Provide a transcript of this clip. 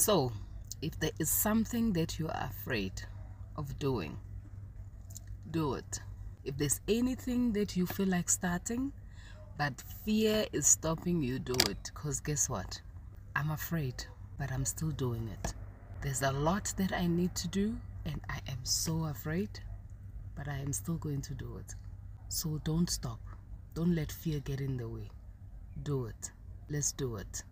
So, if there is something that you are afraid of doing, do it. If there's anything that you feel like starting, but fear is stopping you, do it. Because guess what? I'm afraid, but I'm still doing it. There's a lot that I need to do, and I am so afraid, but I am still going to do it. So don't stop. Don't let fear get in the way. Do it. Let's do it.